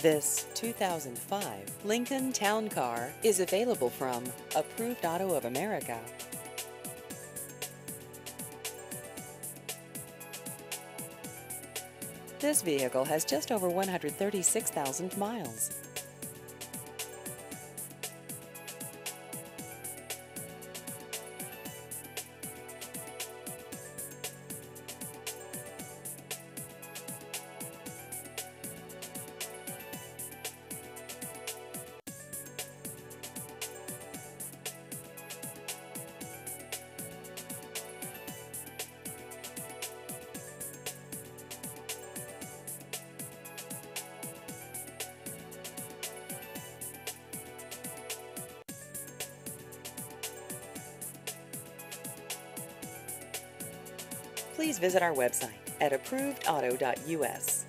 This 2005 Lincoln Town Car is available from Approved Auto of America. This vehicle has just over 136,000 miles. Please visit our website at approvedauto.us.